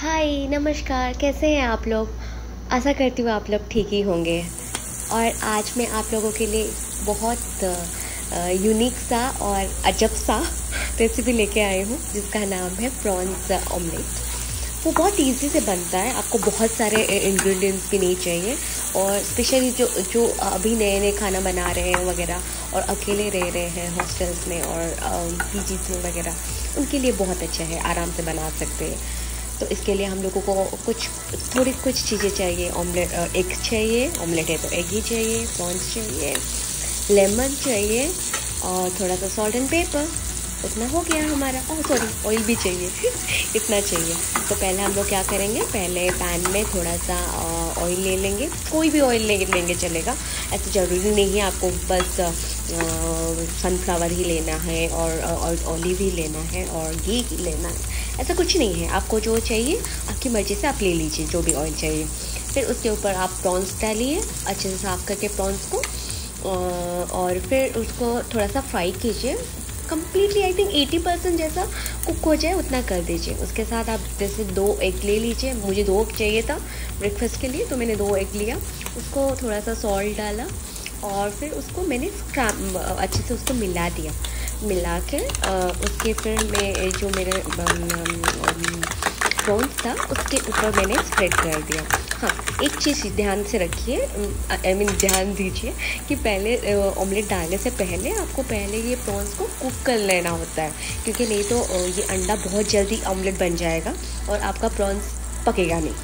हाय, नमस्कार। कैसे हैं आप लोग? आशा करती हूँ आप लोग ठीक ही होंगे। और आज मैं आप लोगों के लिए बहुत यूनिक सा और अजब सा रेसिपी लेके आई हूँ, जिसका नाम है प्रॉन्स ऑमलेट वो बहुत इजी से बनता है। आपको बहुत सारे इंग्रेडिएंट्स भी नहीं चाहिए। और स्पेशली जो जो अभी नए नए खाना बना रहे हैं वगैरह, और अकेले रह रहे हैं हॉस्टल्स में और पी में वगैरह, उनके लिए बहुत अच्छा है। आराम से बना सकते हैं। तो इसके लिए हम लोगों को कुछ, थोड़ी कुछ चीज़ें चाहिए। ऑमलेट एग चाहिए ऑमलेट है तो एग ही चाहिए प्रॉन्स चाहिए लेमन चाहिए और थोड़ा सा सॉल्ट एंड पेपर उतना हो गया हमारा। ओह सॉरी ऑयल भी चाहिए। इतना चाहिए। तो पहले हम लोग क्या करेंगे? पहले पैन में थोड़ा सा ऑयल ले लेंगे। कोई भी ऑयल ले, लेंगे चलेगा। ऐसे ज़रूरी नहीं है आपको बस सनफ्लावर ही लेना है और ऑलिव ही लेना है और घी लेना है। ऐसा कुछ नहीं है। आपको जो चाहिए, आपकी मर्ज़ी से आप ले लीजिए, जो भी ऑयल चाहिए। फिर उसके ऊपर आप प्रॉन्स डालिए, अच्छे से साफ़ करके प्रॉन्स को और फिर उसको थोड़ा सा फ्राई कीजिए। Completely I think eighty percent जैसा कुक हो जाए, उतना कर दीजिए। उसके साथ आप जैसे दो एग ले लीजिए। मुझे दो एग चाहिए था ब्रेकफास्ट के लिए तो मैंने दो एग लिया। उसको थोड़ा सा सॉल्ट डाला। और फिर उसको मैंने अच्छे से उसको मिला दिया। मिला के उसके फिर मैं जो मेरे प्रॉन्स था, उसके ऊपर मैंने स्प्रेड कर दिया। हाँ एक चीज़ ध्यान से रखिए आई मीन ध्यान दीजिए कि पहले ऑमलेट डालने से पहले आपको पहले ये प्रॉन्स को कुक कर लेना होता है। क्योंकि नहीं तो ये अंडा बहुत जल्दी ऑमलेट बन जाएगा और आपका प्रॉन्स पकेगा नहीं।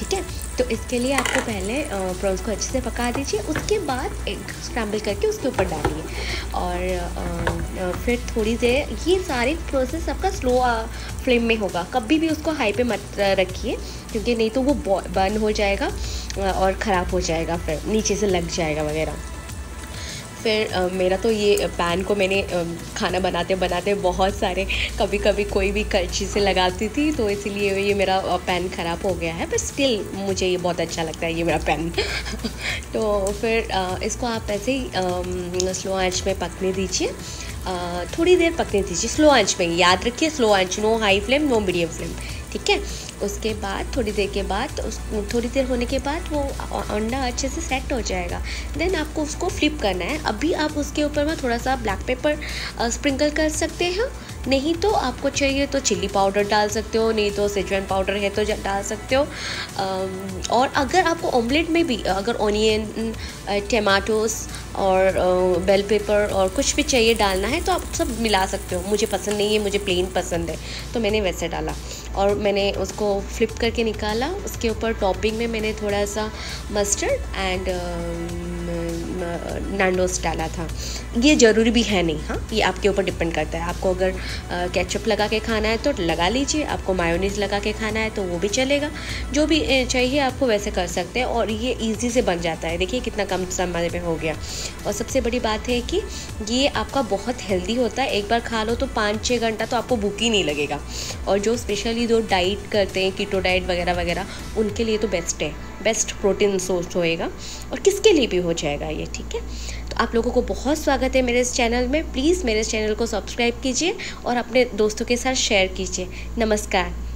ठीक है? तो इसके लिए आपको पहले प्रॉन्स को अच्छे से पका दीजिए, उसके बाद एग स्क्रैम्बल करके उसके ऊपर डालिए। और फिर थोड़ी देर, ये सारे प्रोसेस आपका स्लो फ्लेम में होगा। कभी भी उसको हाई पे मत रखिए, क्योंकि नहीं तो वो बर्न हो जाएगा और ख़राब हो जाएगा, फिर नीचे से लग जाएगा वगैरह। फिर आ, मेरा तो ये पैन को मैंने आ, खाना बनाते बनाते बहुत सारे कभी कभी कोई भी कच्ची से लगाती थी तो इसीलिए ये मेरा पैन ख़राब हो गया है पर स्टिल मुझे ये बहुत अच्छा लगता है ये मेरा पैन तो फिर आ, इसको आप ऐसे ही स्लो आँच में पकने दीजिए थोड़ी देर पकने दीजिए स्लो आँच में याद रखिए स्लो आँच no high flame no medium flame ठीक है? उसके बाद, थोड़ी देर के बाद, उस, थोड़ी देर होने के बाद वो अंडा अच्छे से सेट हो जाएगा। देन आपको उसको फ्लिप करना है। अभी आप उसके ऊपर में थोड़ा सा ब्लैक पेपर स्प्रिंकल कर सकते हैं। नहीं तो आपको चाहिए तो चिल्ली पाउडर डाल सकते हो, नहीं तो सेजवान पाउडर है तो डाल सकते हो। और अगर आपको ऑमलेट में भी, अगर ऑनियन टमाटोस और बेल पेपर और कुछ भी चाहिए डालना है तो आप सब मिला सकते हो। मुझे पसंद नहीं है, मुझे प्लेन पसंद है तो मैंने वैसे डाला। और मैंने उसको फ्लिप करके निकाला, उसके ऊपर टॉपिंग में मैंने थोड़ा सा मस्टर्ड एंड नैंडोस डाला था। ये ज़रूरी भी है नहीं हाँ? ये आपके ऊपर डिपेंड करता है। आपको अगर केचप लगा के खाना है तो लगा लीजिए। आपको मायोनीज़ लगा के खाना है तो वो भी चलेगा। जो भी चाहिए आपको वैसे कर सकते हैं और ये ईजी से बन जाता है। देखिए कितना कम समय में हो गया। और सबसे बड़ी बात है कि ये आपका बहुत हेल्दी होता है। एक बार खा लो तो पाँच छः घंटा तो आपको भूख ही नहीं लगेगा। और जो स्पेशली जो डाइट करते हैं कीटो डाइट वगैरह वगैरह, उनके लिए तो बेस्ट है। बेस्ट प्रोटीन सोर्स होएगा। और किसके लिए भी हो जाएगा ये, ठीक है? तो आप लोगों को बहुत स्वागत है मेरे इस चैनल में। प्लीज़ मेरे इस चैनल को सब्सक्राइब कीजिए और अपने दोस्तों के साथ शेयर कीजिए। नमस्कार।